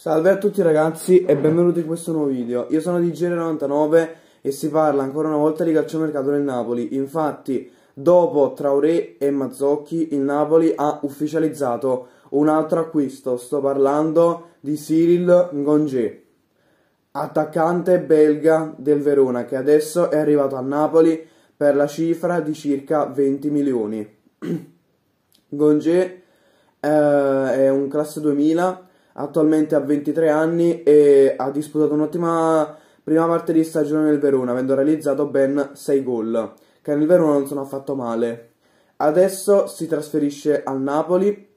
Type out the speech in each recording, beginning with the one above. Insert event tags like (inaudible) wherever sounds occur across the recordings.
Salve a tutti ragazzi e benvenuti in questo nuovo video. Io sono DJR99 e si parla ancora una volta di calciomercato nel Napoli. Infatti, dopo Traoré e Mazzocchi, il Napoli ha ufficializzato un altro acquisto. Sto parlando di Cyril Ngongé, attaccante belga del Verona, che adesso è arrivato a Napoli per la cifra di circa 20 milioni. (clears throat) Ngongé eh, è un classe 2000 attualmente ha 23 anni e ha disputato un'ottima prima parte di stagione nel Verona, avendo realizzato ben 6 gol, che nel Verona non sono affatto male. Adesso si trasferisce al Napoli,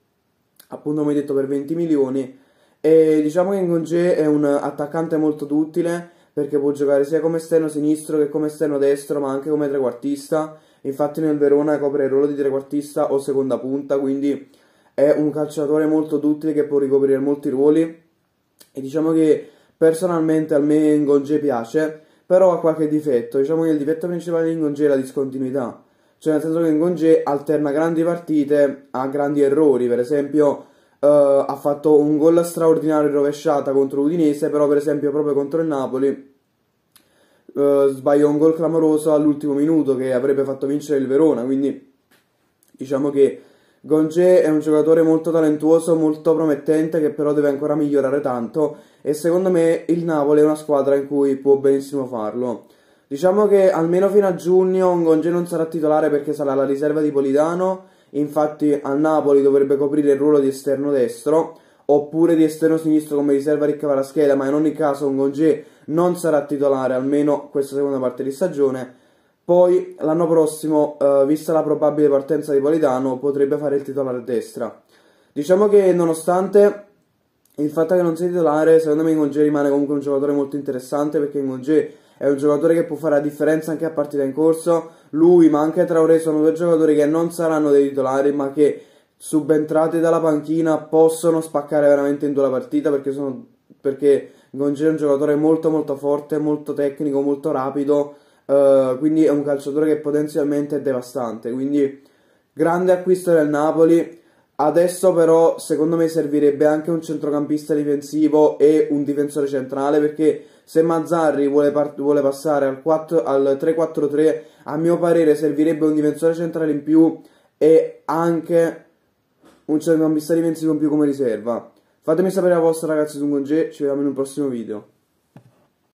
appunto come detto per 20 milioni, e diciamo che Ngongé è un attaccante molto duttile, perché può giocare sia come esterno sinistro che come esterno destro, ma anche come trequartista. Infatti nel Verona copre il ruolo di trequartista o seconda punta, quindi è un calciatore molto duttile che può ricoprire molti ruoli e diciamo che personalmente a me Ngonge piace, però ha qualche difetto. Diciamo che il difetto principale di Ngonge è la discontinuità. Cioè nel senso che Ngonge alterna grandi partite a grandi errori, per esempio uh, ha fatto un gol straordinario in rovesciata contro l'Udinese, però per esempio proprio contro il Napoli uh, sbagliò un gol clamoroso all'ultimo minuto che avrebbe fatto vincere il Verona, quindi diciamo che Gonge è un giocatore molto talentuoso, molto promettente, che però deve ancora migliorare tanto e secondo me il Napoli è una squadra in cui può benissimo farlo. Diciamo che almeno fino a giugno Gonge non sarà titolare perché sarà la riserva di Politano, infatti al Napoli dovrebbe coprire il ruolo di esterno destro oppure di esterno sinistro come riserva Ricca Parascheda, ma in ogni caso Gonge non sarà titolare almeno questa seconda parte di stagione poi l'anno prossimo, eh, vista la probabile partenza di Politano, potrebbe fare il titolare a destra. Diciamo che nonostante il fatto che non sia titolare, secondo me Ingonge rimane comunque un giocatore molto interessante perché Ingonge è un giocatore che può fare la differenza anche a partita in corso. Lui, ma anche Traoré sono due giocatori che non saranno dei titolari, ma che subentrati dalla panchina possono spaccare veramente in due la partita perché, sono, perché Gonge è un giocatore molto molto forte, molto tecnico, molto rapido Uh, quindi è un calciatore che potenzialmente è devastante. Quindi grande acquisto del Napoli. Adesso però secondo me servirebbe anche un centrocampista difensivo e un difensore centrale perché se Mazzarri vuole, vuole passare al, al 3-4-3 a mio parere servirebbe un difensore centrale in più e anche un centrocampista difensivo in più come riserva. Fatemi sapere la vostra ragazzi su Gonge, ci vediamo in un prossimo video.